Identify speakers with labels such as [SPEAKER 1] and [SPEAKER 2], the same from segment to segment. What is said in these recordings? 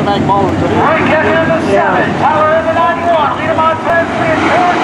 [SPEAKER 1] automatic ball.
[SPEAKER 2] Right, get in the seven. Tower in the 91. Lead him on 10, 3 and 4.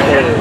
[SPEAKER 2] Roger,